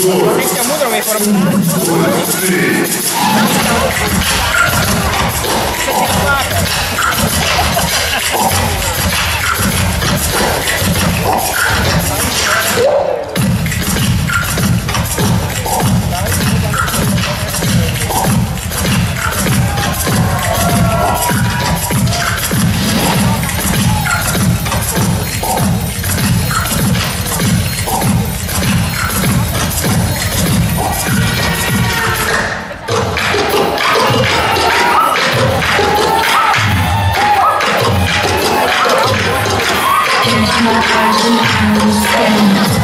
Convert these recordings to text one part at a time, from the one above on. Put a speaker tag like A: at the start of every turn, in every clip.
A: Política muda também fora. Você my eyes and hands.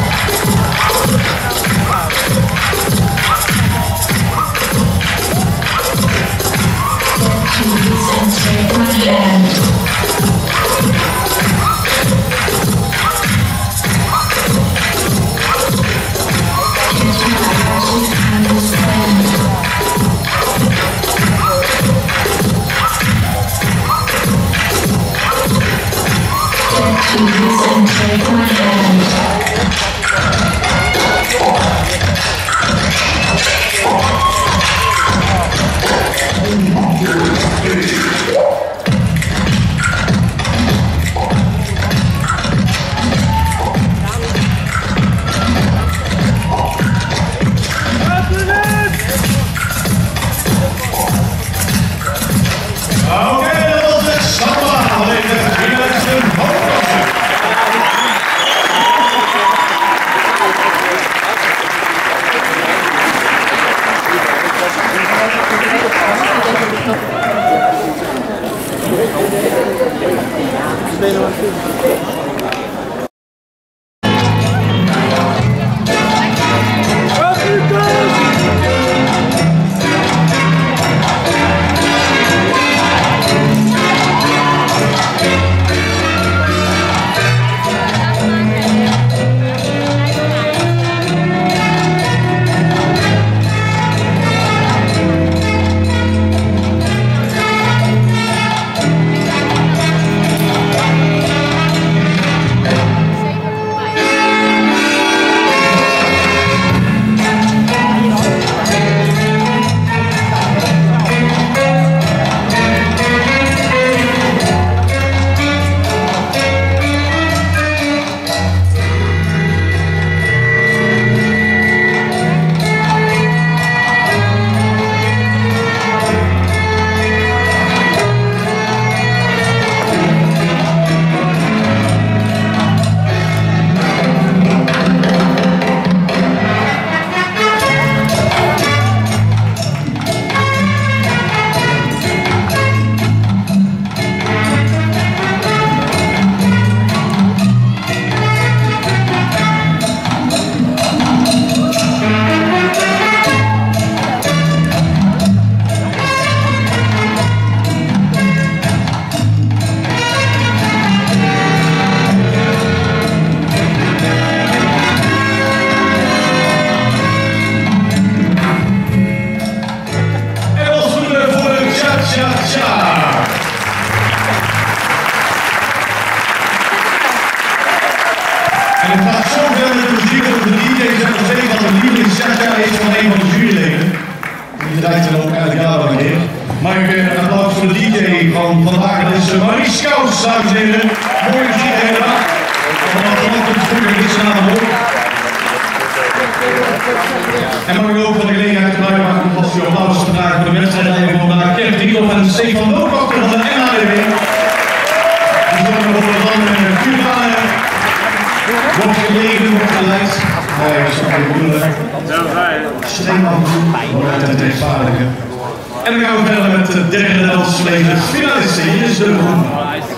A: Van vandaag. Dat is Marie Skous, dames en heren. Mooie muziek de hele dag. Vanochtend vroeger gisteravond. En mag ik ook van de gelegenheid gebruik maken om vast uw applaus te vragen voor de wedstrijdleider van vandaag, Kenneth Riehoff en Stefan Loopwachter van de NADW. Die zorgen voor de van de vuurbanen. Wordt gelegen, wordt geleid. Nee, dat is ook. Steenman, vanuit rechtvaardige. En dan gaan we verder met de derde Nederlandse finalisten. Hier is de.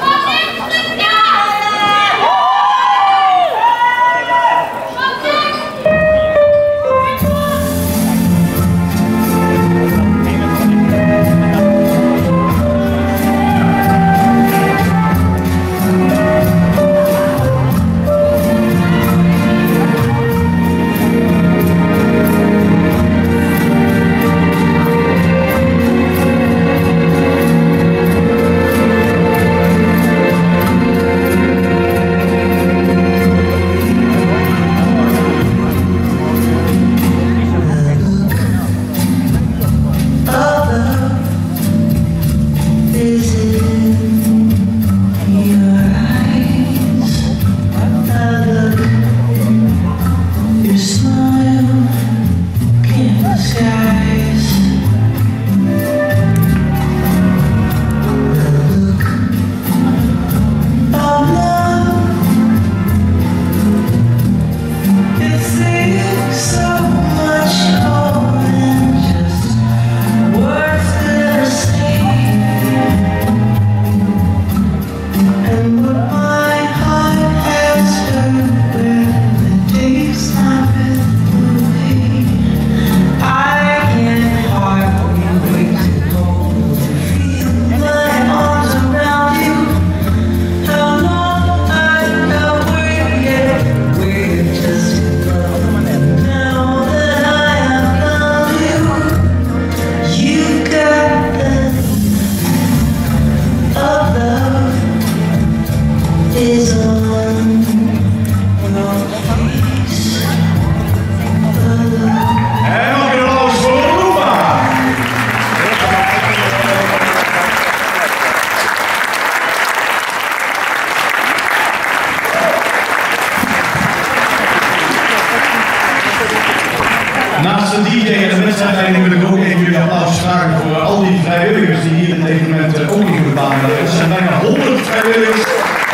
A: Naast de DJ en de wedstrijdleiding wil ik ook even jullie applaus vragen voor al die vrijwilligers die hier het evenement eh, ook in gedaan hebben. Er zijn bijna 100 vrijwilligers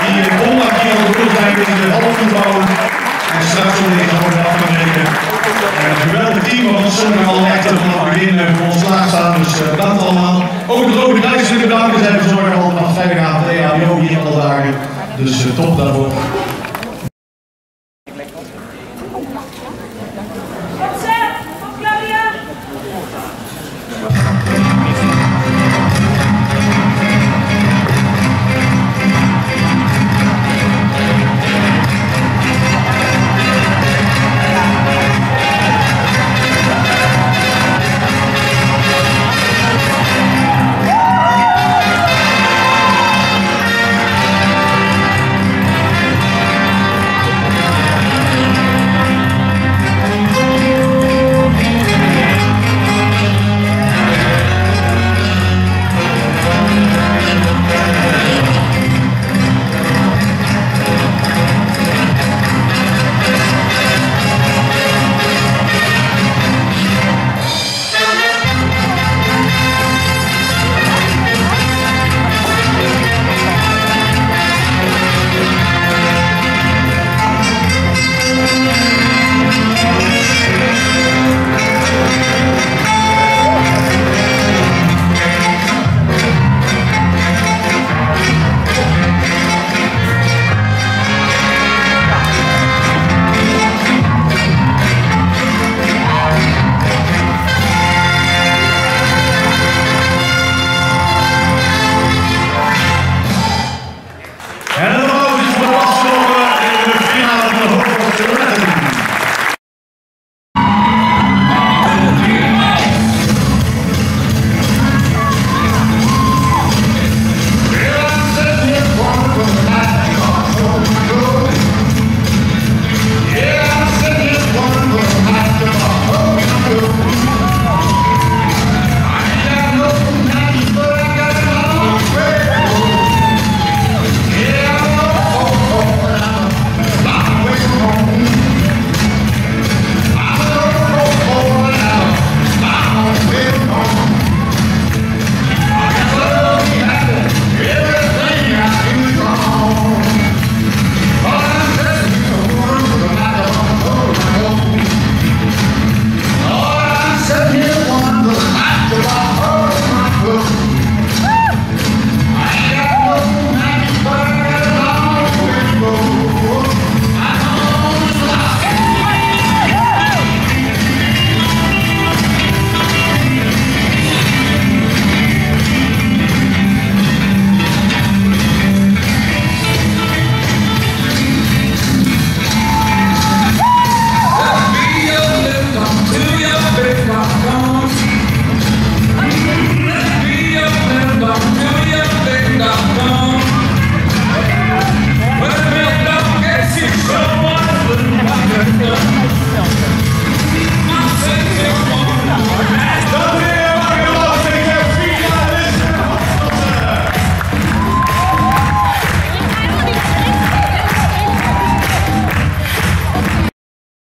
A: die in donderdag hier aan de zijn in de hal bouwen. En straks zullen deze worden afgerekend. En een geweldig team van sommigen al echt vanaf het begin eh, voor ons klaarstaan. Dus uh, bedankt allemaal. Ook de Rode Kruis willen bedanken. Zij verzorgen al vanaf de EHBO hier alle dagen. Dus top daarvoor.